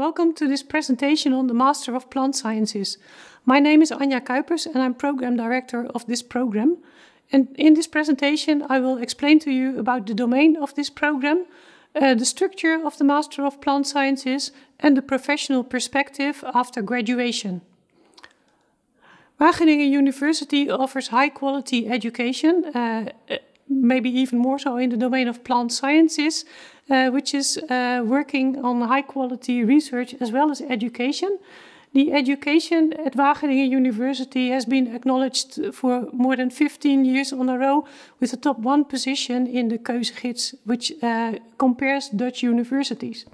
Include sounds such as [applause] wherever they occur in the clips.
Welcome to this presentation on the Master of Plant Sciences. My name is Anja Kuipers and I'm Program Director of this program. And in this presentation, I will explain to you about the domain of this program, uh, the structure of the Master of Plant Sciences, and the professional perspective after graduation. Wageningen University offers high quality education, uh, maybe even more so in the domain of plant sciences, uh, which is uh, working on high quality research as well as education. The education at Wageningen University has been acknowledged for more than 15 years on a row with a top one position in the Keuzegids, which uh, compares Dutch universities.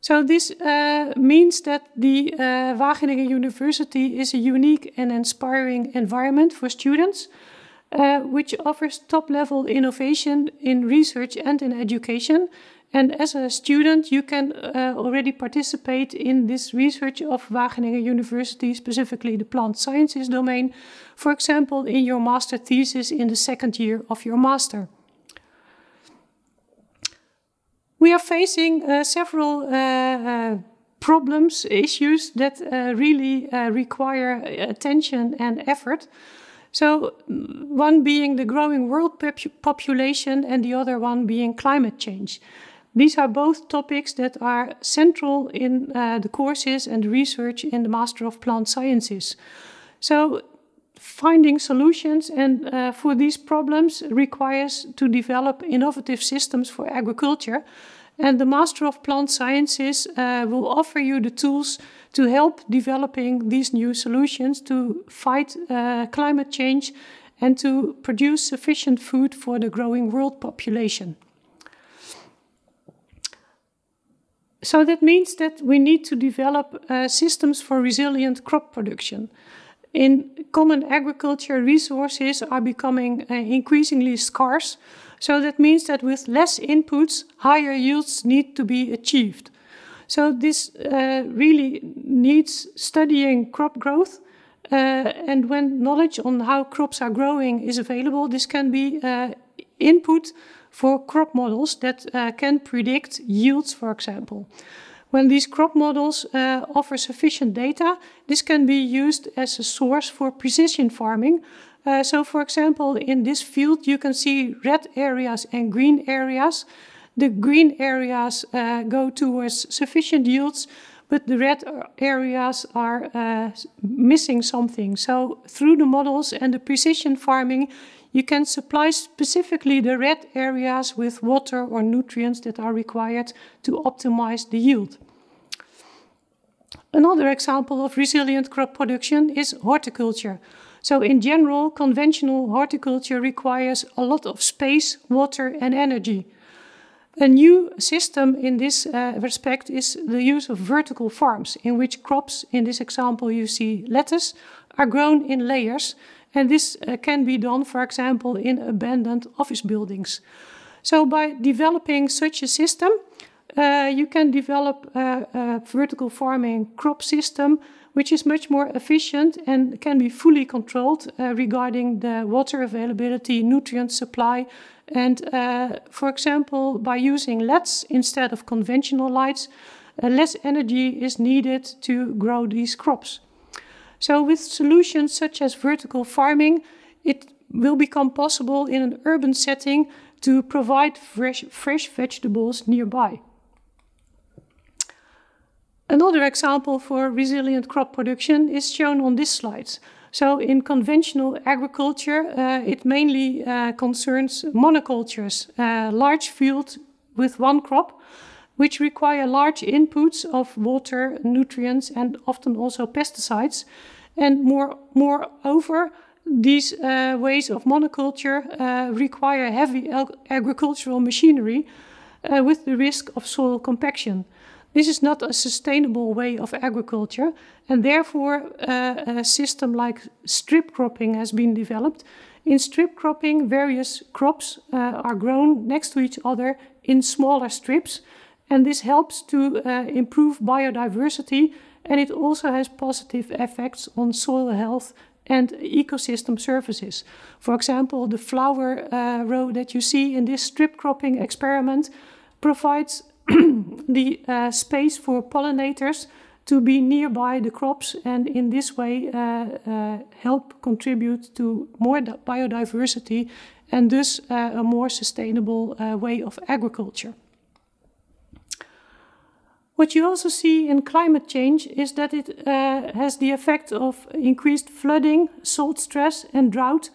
So this uh, means that the uh, Wageningen University is a unique and inspiring environment for students uh, which offers top level innovation in research and in education. And as a student, you can uh, already participate in this research of Wageningen University, specifically the plant sciences domain, for example, in your master thesis in the second year of your master. We are facing uh, several uh, uh, problems, issues that uh, really require attention and effort. So, one being the growing world population, and the other one being climate change. These are both topics that are central in uh, the courses and research in the Master of Plant Sciences. So, finding solutions and uh, for these problems requires to develop innovative systems for agriculture. And the Master of Plant Sciences uh, will offer you the tools to help developing these new solutions to fight uh, climate change and to produce sufficient food for the growing world population. So that means that we need to develop uh, systems for resilient crop production. In common agriculture, resources are becoming uh, increasingly scarce. So that means that with less inputs, higher yields need to be achieved. So this uh, really needs studying crop growth. Uh, and when knowledge on how crops are growing is available, this can be uh, input for crop models that uh, can predict yields, for example. When these crop models uh, offer sufficient data, this can be used as a source for precision farming. Uh, so, for example, in this field, you can see red areas and green areas. The green areas uh, go towards sufficient yields, but the red areas are uh, missing something. So through the models and the precision farming, you can supply specifically the red areas with water or nutrients that are required to optimize the yield. Another example of resilient crop production is horticulture. So in general, conventional horticulture requires a lot of space, water and energy. A new system in this uh, respect is the use of vertical farms, in which crops, in this example you see lettuce, are grown in layers. And this uh, can be done, for example, in abandoned office buildings. So by developing such a system, uh, you can develop a, a vertical farming crop system which is much more efficient and can be fully controlled uh, regarding the water availability, nutrient supply, and uh, for example, by using LEDs instead of conventional lights, uh, less energy is needed to grow these crops. So with solutions such as vertical farming, it will become possible in an urban setting to provide fresh, fresh vegetables nearby. Another example for resilient crop production is shown on this slide. So in conventional agriculture, uh, it mainly uh, concerns monocultures, uh, large fields with one crop, which require large inputs of water, nutrients, and often also pesticides. And more, moreover, these uh, ways of monoculture uh, require heavy agricultural machinery uh, with the risk of soil compaction. This is not a sustainable way of agriculture, and therefore uh, a system like strip cropping has been developed. In strip cropping, various crops uh, are grown next to each other in smaller strips, and this helps to uh, improve biodiversity, and it also has positive effects on soil health and ecosystem services. For example, the flower uh, row that you see in this strip cropping experiment provides [clears throat] the uh, space for pollinators to be nearby the crops and in this way uh, uh, help contribute to more biodiversity and thus uh, a more sustainable way of agriculture. What you also see in climate change is that it uh, has the effect of increased flooding, salt stress, and drought.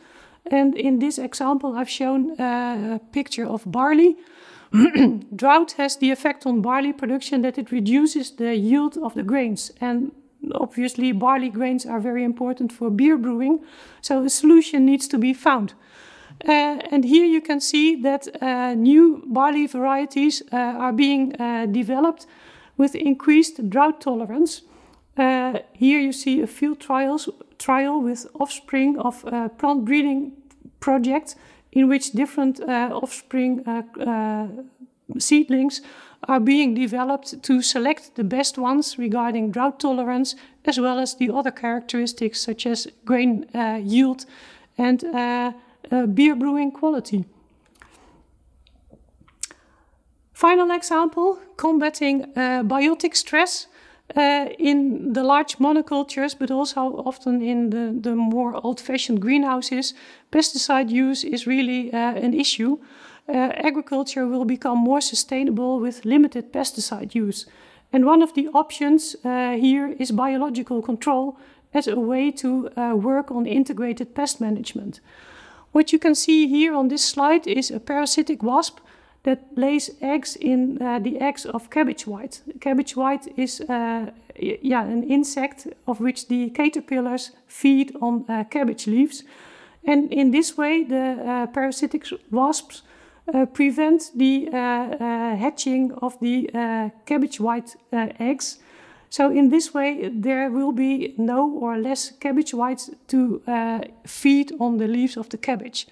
And in this example, I've shown a picture of barley. [clears throat] drought has the effect on barley production that it reduces the yield of the grains. And obviously, barley grains are very important for beer brewing, so a solution needs to be found. Uh, and here you can see that uh, new barley varieties uh, are being uh, developed with increased drought tolerance. Uh, here you see a field trials, trial with offspring of a plant breeding project in which different offspring seedlings are being developed to select the best ones regarding drought tolerance, as well as the other characteristics such as grain uh, yield and uh, uh, beer brewing quality. Final example, combating uh, biotic stress uh, in the large monocultures, but also often in the, the more old-fashioned greenhouses, pesticide use is really uh, an issue. Uh, agriculture will become more sustainable with limited pesticide use. And one of the options here is biological control as a way to work on integrated pest management. What you can see here on this slide is a parasitic wasp that lays eggs in uh, the eggs of cabbage white. Cabbage white is uh, yeah, an insect of which the caterpillars feed on uh, cabbage leaves. And in this way, the uh, parasitic wasps uh, prevent the uh, hatching of the cabbage white eggs so in this way, there will be no or less cabbage whites to feed on the leaves of the cabbage.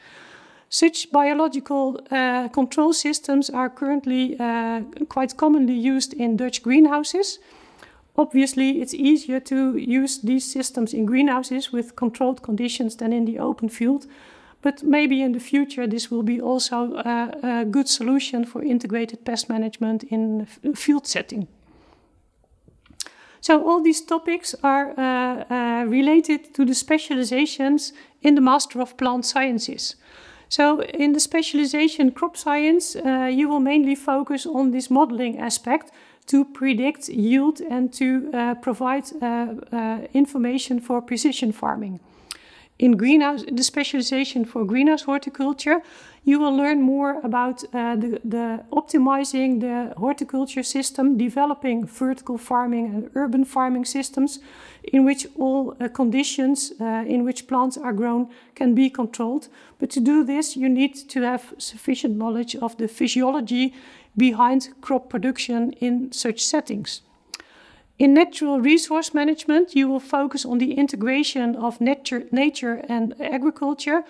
Such biological uh, control systems are currently uh, quite commonly used in Dutch greenhouses. Obviously, it's easier to use these systems in greenhouses with controlled conditions than in the open field. But maybe in the future, this will be also a, a good solution for integrated pest management in field setting. So all these topics are uh, uh, related to the specializations in the Master of Plant Sciences. So in the specialization crop science, uh, you will mainly focus on this modeling aspect to predict yield and to uh, provide uh, uh, information for precision farming. In greenhouse, the specialization for greenhouse horticulture, you will learn more about uh, the, the, optimizing the horticulture system, developing vertical farming and urban farming systems in which all uh, conditions uh, in which plants are grown can be controlled. But to do this, you need to have sufficient knowledge of the physiology behind crop production in such settings. In natural resource management, you will focus on the integration of nature, nature and agriculture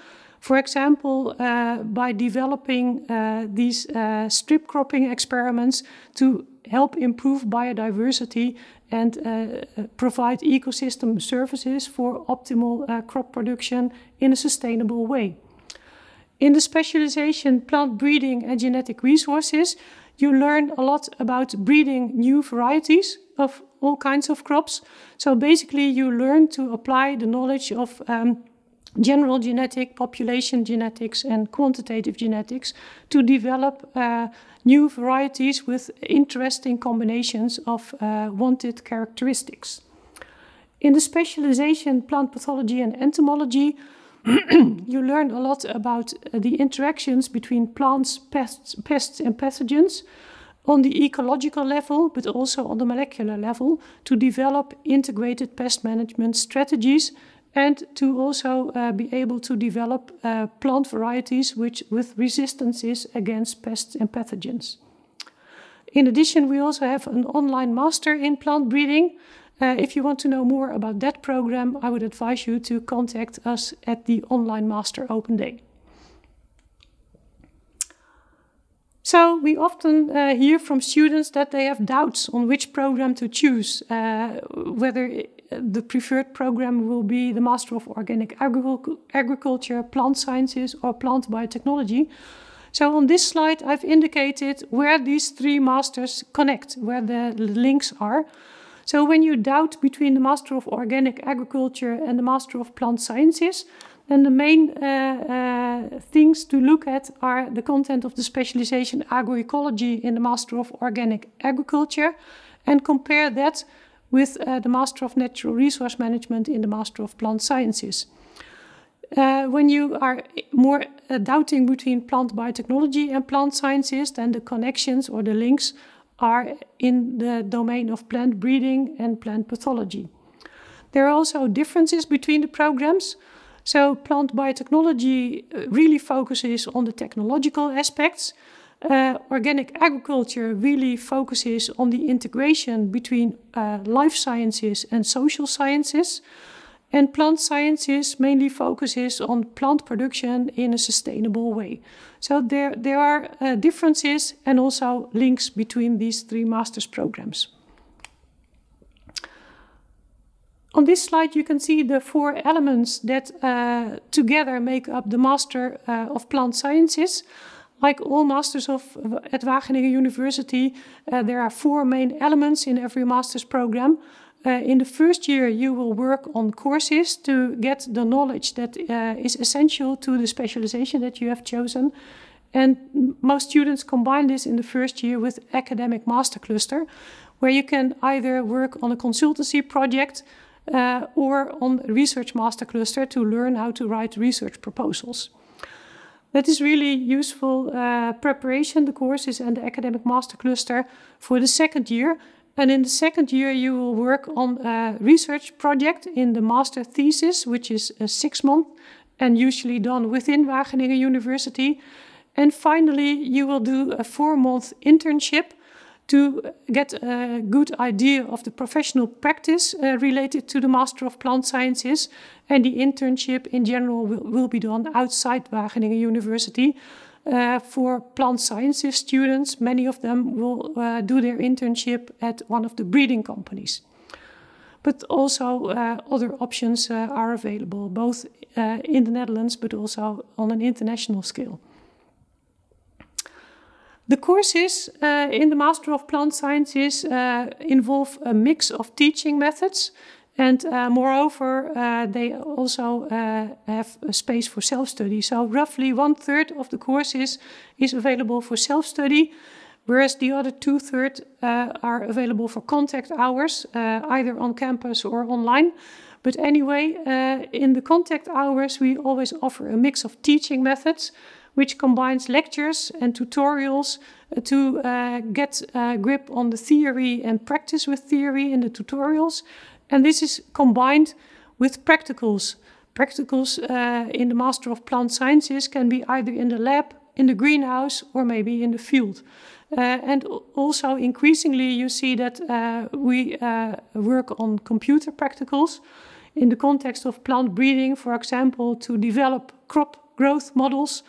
for example, uh, by developing uh, these uh, strip cropping experiments to help improve biodiversity and uh, provide ecosystem services for optimal uh, crop production in a sustainable way. In the specialization plant breeding and genetic resources, you learn a lot about breeding new varieties of all kinds of crops. So basically, you learn to apply the knowledge of um, general genetic, population genetics, and quantitative genetics to develop uh, new varieties with interesting combinations of uh, wanted characteristics. In the specialization plant pathology and entomology, [clears throat] you learn a lot about uh, the interactions between plants, pests, pests, and pathogens on the ecological level, but also on the molecular level, to develop integrated pest management strategies and to also uh, be able to develop uh, plant varieties which with resistances against pests and pathogens. In addition, we also have an online master in plant breeding. Uh, if you want to know more about that program, I would advise you to contact us at the online master open day. So we often uh, hear from students that they have doubts on which program to choose, uh, whether the preferred program will be the Master of Organic Agriculture, Plant Sciences, or Plant Biotechnology. So on this slide, I've indicated where these three masters connect, where the links are. So when you doubt between the Master of Organic Agriculture and the Master of Plant Sciences, then the main uh, uh, things to look at are the content of the specialization agroecology in the Master of Organic Agriculture and compare that with uh, the Master of Natural Resource Management in the Master of Plant Sciences. Uh, when you are more uh, doubting between plant biotechnology and plant sciences, then the connections or the links are in the domain of plant breeding and plant pathology. There are also differences between the programs. So, plant biotechnology uh, really focuses on the technological aspects. Uh, organic agriculture really focuses on the integration between uh, life sciences and social sciences. And plant sciences mainly focuses on plant production in a sustainable way. So there, there are uh, differences and also links between these three master's programs. On this slide, you can see the four elements that uh, together make up the Master uh, of Plant Sciences. Like all masters of at Wageningen University, uh, there are four main elements in every master's program. Uh, in the first year, you will work on courses to get the knowledge that uh, is essential to the specialization that you have chosen. And most students combine this in the first year with academic master cluster, where you can either work on a consultancy project uh, or on research master cluster to learn how to write research proposals. That is really useful uh, preparation, the courses and the academic master cluster for the second year, and in the second year, you will work on a research project in the master thesis, which is a six month and usually done within Wageningen University. And finally, you will do a four month internship to get a good idea of the professional practice uh, related to the Master of Plant Sciences. And the internship in general will, will be done outside Wageningen University. Uh, for plant sciences students, many of them will uh, do their internship at one of the breeding companies. But also uh, other options uh, are available, both uh, in the Netherlands but also on an international scale. The courses uh, in the Master of Plant Sciences involve a mix of teaching methods and uh, moreover, uh, they also uh, have a space for self-study. So roughly one third of the courses is available for self-study, whereas the other two thirds uh, are available for contact hours, uh, either on campus or online. But anyway, uh, in the contact hours, we always offer a mix of teaching methods, which combines lectures and tutorials to get a grip on the theory and practice with theory in the tutorials and this is combined with practicals. Practicals uh, in the Master of Plant Sciences can be either in the lab, in the greenhouse, or maybe in the field. Uh, and also increasingly you see that uh, we uh, work on computer practicals in the context of plant breeding, for example, to develop crop growth models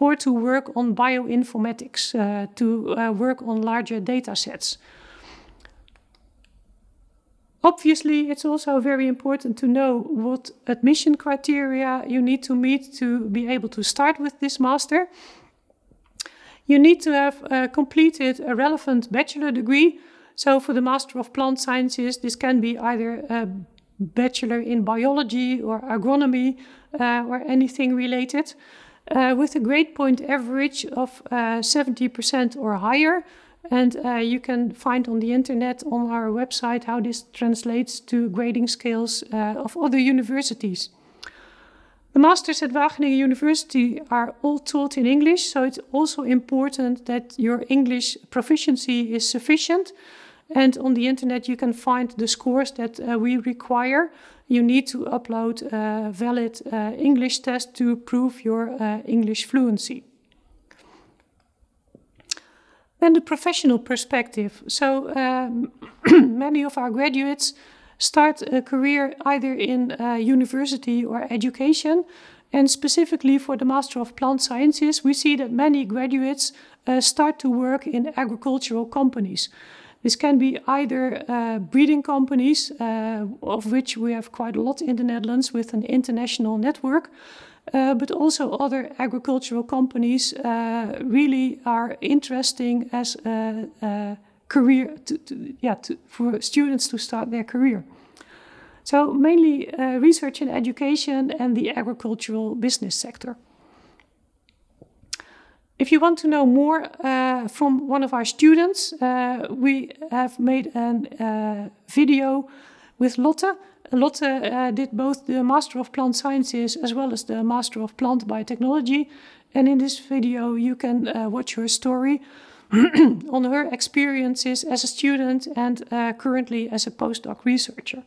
or to work on bioinformatics, uh, to uh, work on larger data sets. Obviously, it's also very important to know what admission criteria you need to meet to be able to start with this master. You need to have uh, completed a relevant bachelor degree. So, for the Master of Plant Sciences, this can be either a bachelor in biology or agronomy uh, or anything related. Uh, with a grade point average of 70% uh, or higher, and uh, you can find on the internet on our website how this translates to grading scales uh, of other universities. The masters at Wageningen University are all taught in English, so it's also important that your English proficiency is sufficient. And on the internet, you can find the scores that uh, we require. You need to upload a valid uh, English test to prove your uh, English fluency. Then the professional perspective. So um, [clears throat] many of our graduates start a career either in uh, university or education. And specifically for the Master of Plant Sciences, we see that many graduates uh, start to work in agricultural companies. This can be either uh, breeding companies, uh, of which we have quite a lot in the Netherlands with an international network, uh, but also other agricultural companies uh, really are interesting as a, a career, to, to, yeah, to, for students to start their career. So mainly uh, research and education and the agricultural business sector. If you want to know more uh, from one of our students, uh, we have made a uh, video with Lotte. Lotte uh, did both the Master of Plant Sciences as well as the Master of Plant Biotechnology. And in this video, you can uh, watch her story [clears throat] on her experiences as a student and uh, currently as a postdoc researcher.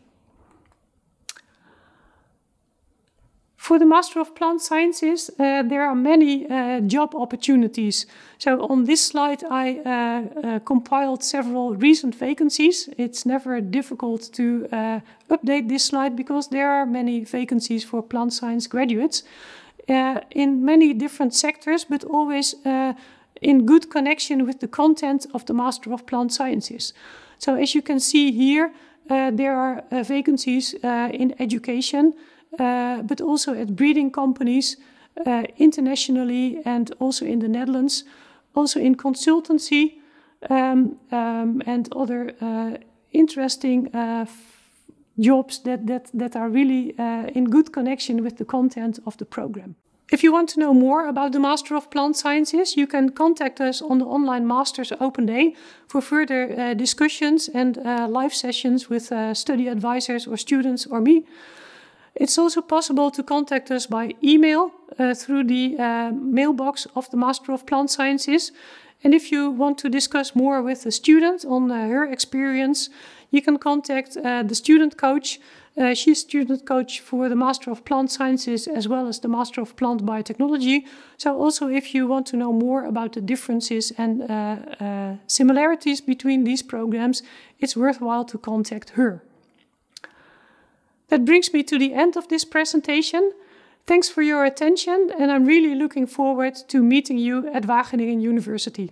For the Master of Plant Sciences, uh, there are many uh, job opportunities. So on this slide, I uh, uh compiled several recent vacancies. It's never difficult to uh, update this slide because there are many vacancies for plant science graduates uh, in many different sectors, but always in good connection with the content of the Master of Plant Sciences. So as you can see here, there are vacancies in education, but also at breeding companies uh, internationally and also in the Netherlands, also in consultancy um, um, and other uh, interesting jobs that, that, that are really in good connection with the content of the program. If you want to know more about the Master of Plant Sciences, you can contact us on the online Masters Open Day for further uh, discussions and uh, live sessions with uh, study advisors or students or me. It's also possible to contact us by email uh, through the uh, mailbox of the Master of Plant Sciences. And if you want to discuss more with a student on uh, her experience, you can contact uh, the student coach. Uh, she's student coach for the Master of Plant Sciences as well as the Master of Plant Biotechnology. So also if you want to know more about the differences and uh, similarities between these programs, it's worthwhile to contact her. That brings me to the end of this presentation. Thanks for your attention and I'm really looking forward to meeting you at Wageningen University.